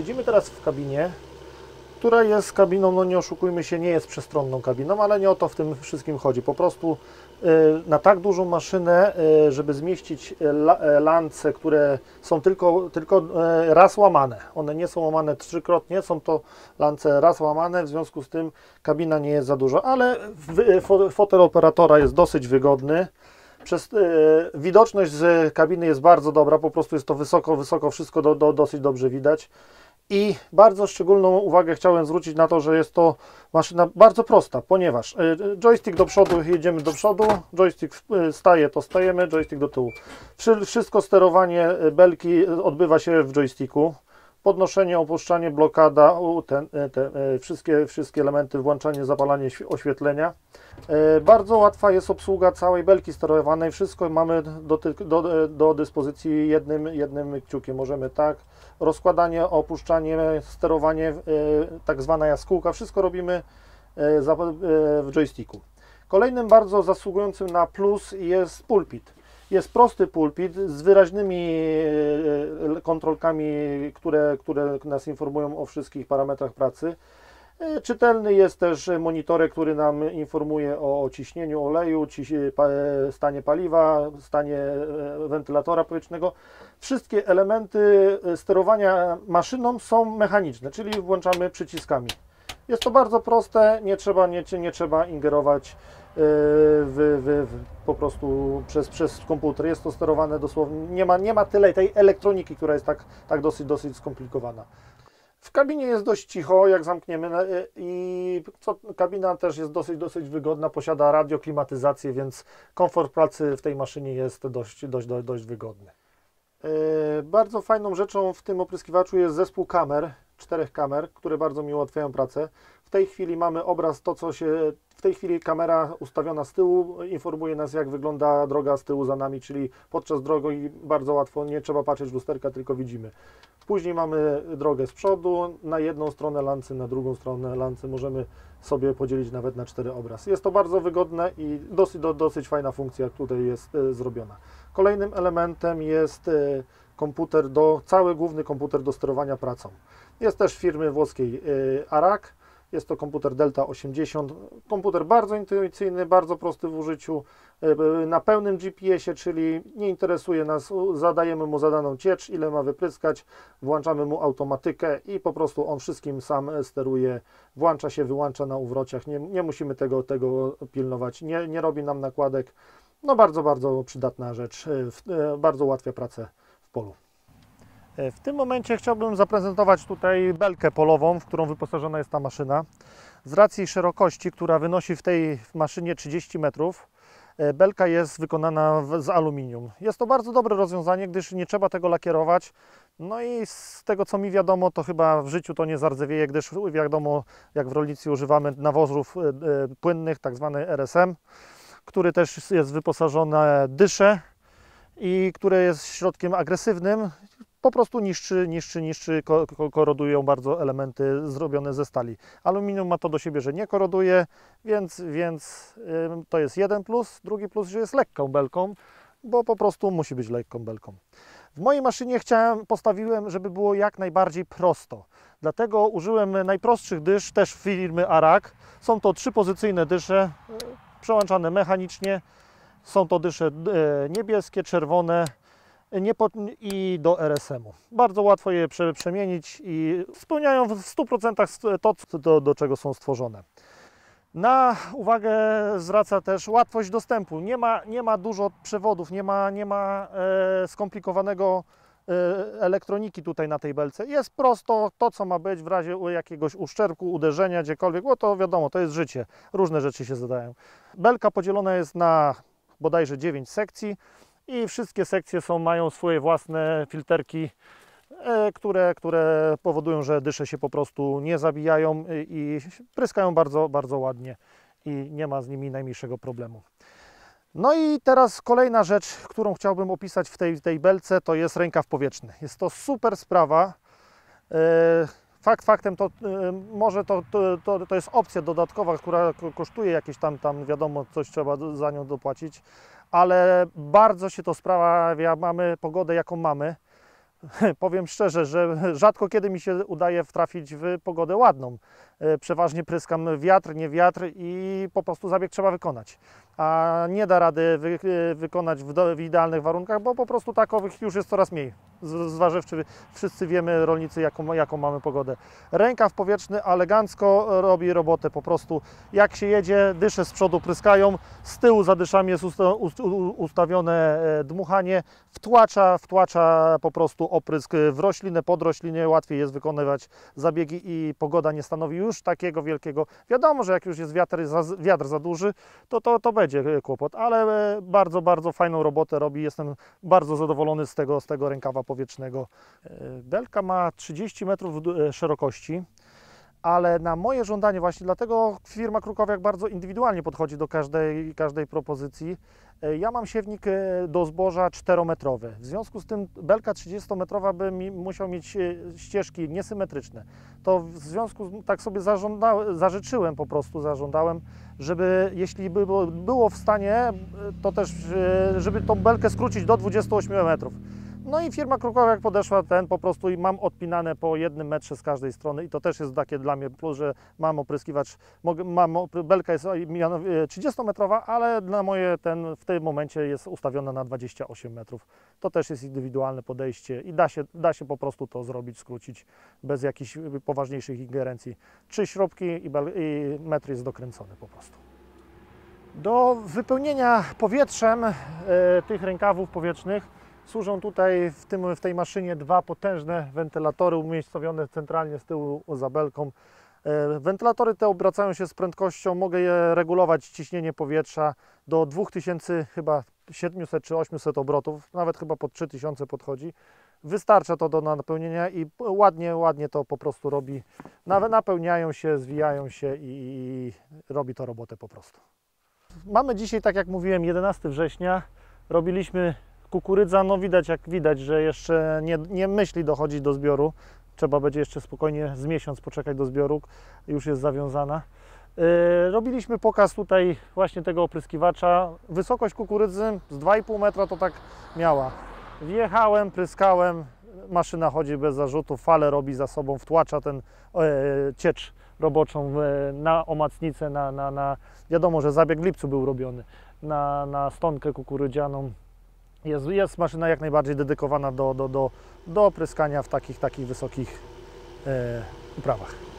siedzimy teraz w kabinie, która jest kabiną, no nie oszukujmy się, nie jest przestronną kabiną, ale nie o to w tym wszystkim chodzi. Po prostu y, na tak dużą maszynę, y, żeby zmieścić e, lance, które są tylko, tylko raz łamane. One nie są łamane trzykrotnie, są to lance raz łamane, w związku z tym kabina nie jest za dużo, ale fotel operatora jest dosyć wygodny. Przez, widoczność z kabiny jest bardzo dobra, po prostu jest to wysoko, wysoko, wszystko do, do, dosyć dobrze widać. I bardzo szczególną uwagę chciałem zwrócić na to, że jest to maszyna bardzo prosta, ponieważ e, joystick do przodu, jedziemy do przodu, joystick e, staje, to stajemy, joystick do tyłu. Wszy- Wszystko sterowanie e, belki odbywa się w joysticku. Podnoszenie, opuszczanie, blokada, e, te, e, wszystkie, wszystkie elementy, włączanie, zapalanie świ- oświetlenia. E, Bardzo łatwa jest obsługa całej belki sterowanej. Wszystko mamy do, do, do dyspozycji jednym, jednym kciukiem. Możemy tak, rozkładanie, opuszczanie, sterowanie, e, tak zwana jaskółka. Wszystko robimy e, e, w joysticku. Kolejnym bardzo zasługującym na plus jest pulpit. Jest prosty pulpit z wyraźnymi e, kontrolkami, które, które nas informują o wszystkich parametrach pracy. E, Czytelny jest też monitorek, który nam informuje o ciśnieniu oleju, e, stanie paliwa, stanie e, wentylatora powietrznego. Wszystkie elementy e, sterowania maszyną są mechaniczne, czyli włączamy przyciskami. Jest to bardzo proste, nie trzeba, nie, nie trzeba ingerować e, w, w, w, po prostu przez, przez komputer. Jest to sterowane dosłownie. Nie ma, nie ma tyle tej elektroniki, która jest tak, tak dosyć, dosyć skomplikowana. W kabinie jest dość cicho, jak zamkniemy y, i co, kabina też jest dosyć, dosyć wygodna, posiada radioklimatyzację, więc komfort pracy w tej maszynie jest dość, dość, dość, dość wygodny. Yy, Bardzo fajną rzeczą w tym opryskiwaczu jest zespół kamer, czterech kamer, które bardzo mi ułatwiają pracę. W tej chwili mamy obraz, to co się, w tej chwili kamera ustawiona z tyłu informuje nas jak wygląda droga z tyłu za nami, czyli podczas drogi bardzo łatwo, nie trzeba patrzeć w lusterka, tylko widzimy. Później mamy drogę z przodu, na jedną stronę lancy, na drugą stronę lancy możemy sobie podzielić nawet na cztery obraz. Jest to bardzo wygodne i dosyć, do, dosyć fajna funkcja tutaj jest e, zrobiona. Kolejnym elementem jest e, komputer do, cały główny komputer do sterowania pracą. Jest też firmy włoskiej e, Arak. Jest to komputer Delta 80. Komputer bardzo intuicyjny, bardzo prosty w użyciu. e, Na pełnym GPS-ie, czyli nie interesuje nas, zadajemy mu zadaną ciecz, ile ma wypryskać, włączamy mu automatykę i po prostu on wszystkim sam steruje, włącza się, wyłącza na uwrociach. Nie, nie musimy tego, tego pilnować, nie, nie robi nam nakładek. No bardzo, bardzo przydatna rzecz, bardzo ułatwia pracę polu. E, W tym momencie chciałbym zaprezentować tutaj belkę polową, w którą wyposażona jest ta maszyna. Z racji szerokości, która wynosi w tej maszynie 30 metrów, e, belka jest wykonana z aluminium. Jest to bardzo dobre rozwiązanie, gdyż nie trzeba tego lakierować. No i z tego co mi wiadomo, to chyba w życiu to nie zardzewieje, gdyż wiadomo, jak w rolnictwie używamy nawozów e, płynnych, tak zwany RSM, który też jest wyposażone dysze i które jest środkiem agresywnym, po prostu niszczy, niszczy, niszczy, ko- ko- korodują bardzo elementy zrobione ze stali. Aluminium ma to do siebie, że nie koroduje, więc, więc to jest jeden plus. Drugi plus, że jest lekką belką, bo po prostu musi być lekką belką. W mojej maszynie chciałem, postawiłem, żeby było jak najbardziej prosto. Dlatego użyłem najprostszych dysz, też firmy Arak. Są to trzypozycyjne dysze, y, przełączane mechanicznie. Są to dysze e, niebieskie, czerwone i do RSM-u. Bardzo łatwo je prze, przemienić i spełniają w 100% to, do, do czego są stworzone. Na uwagę zwraca też łatwość dostępu. Nie ma, nie ma dużo przewodów, nie ma, nie ma e, skomplikowanego e, elektroniki tutaj na tej belce. Jest prosto to, co ma być w razie jakiegoś uszczerbku, uderzenia, gdziekolwiek, bo to wiadomo, to jest życie. Różne rzeczy się zadają. Belka podzielona jest na bodajże 9 sekcji i wszystkie sekcje są, mają swoje własne filterki, e, które, które powodują, że dysze się po prostu nie zabijają i, i pryskają bardzo, bardzo ładnie i nie ma z nimi najmniejszego problemu. No i teraz kolejna rzecz, którą chciałbym opisać w tej, tej belce, to jest rękaw powietrzny. Jest to super sprawa. Fakt faktem to e, może to, to, to, jest opcja dodatkowa, która ko- kosztuje jakieś tam, tam wiadomo, coś trzeba za nią dopłacić, ale bardzo się to sprawia, mamy pogodę jaką mamy. Powiem szczerze, że rzadko kiedy mi się udaje wtrafić w pogodę ładną. E, Przeważnie pryskam wiatr, nie wiatr i po prostu zabieg trzeba wykonać. A nie da rady wy, e, wykonać w, do, w idealnych warunkach, bo po prostu takowych już jest coraz mniej. Z- Zważywszy, wszyscy wiemy, rolnicy, jaką, jaką mamy pogodę. Rękaw powietrzny elegancko robi robotę po prostu. Jak się jedzie, dysze z przodu pryskają, z tyłu za dyszami jest usta, ustawione e, dmuchanie, wtłacza, wtłacza po prostu oprysk w roślinę, pod roślinie, łatwiej jest wykonywać zabiegi i pogoda nie stanowi już takiego wielkiego. Wiadomo, że jak już jest wiatr za, wiatr za duży, to, to, to będzie e, kłopot, ale e, bardzo, bardzo fajną robotę robi. Jestem bardzo zadowolony z tego, z tego rękawa powietrznego. E, Belka ma 30 metrów e, szerokości ale na moje żądanie właśnie dlatego firma Krukowiak bardzo indywidualnie podchodzi do każdej, każdej propozycji. E, Ja mam siewnik e, do zboża 4-metrowy. W związku z tym belka 30-metrowa by mi musiał mieć e, ścieżki niesymetryczne. To w związku tak sobie zażyczyłem po prostu, zażądałem, żeby jeśli by było, w stanie, to też, żeby tą belkę skrócić do 28 metrów. No i firma Krukowiak podeszła ten po prostu i mam odpinane po jednym metrze z każdej strony i to też jest takie dla mnie plus, że mam opryskiwacz, mam, belka jest mianowicie 30-metrowa, ale na moje ten w tym momencie jest ustawiona na 28 metrów. To też jest indywidualne podejście i da się, da się po prostu to zrobić, skrócić bez jakichś poważniejszych ingerencji. Trzy śrubki i, bel, i metr jest dokręcony po prostu. Do wypełnienia powietrzem e, tych rękawów powietrznych służą tutaj w, tym, w tej maszynie dwa potężne wentylatory umiejscowione centralnie z tyłu za belką. E, Wentylatory te obracają się z prędkością, mogę je regulować ciśnienie powietrza do 2000 chyba 700 czy 800 obrotów, nawet chyba pod 3000 podchodzi. Wystarcza to do napełnienia i ładnie, ładnie to po prostu robi. Nawet napełniają się, zwijają się i, robi to robotę po prostu. Mamy dzisiaj, tak jak mówiłem, 11 września. Robiliśmy kukurydza. No widać, jak widać, że jeszcze nie, nie myśli dochodzić do zbioru. Trzeba będzie jeszcze spokojnie z miesiąc poczekać do zbioru. Już jest zawiązana. Yy, robiliśmy pokaz tutaj właśnie tego opryskiwacza. Wysokość kukurydzy z 2,5 metra to tak miała. Wjechałem, pryskałem, maszyna chodzi bez zarzutu, falę robi za sobą, wtłacza ten e, ciecz roboczą e, na omacnicę, na, na, na, wiadomo, że zabieg w lipcu był robiony, na, na stonkę kukurydzianą. Jest, jest maszyna jak najbardziej dedykowana do, do, do, do opryskania w takich, takich wysokich e, uprawach.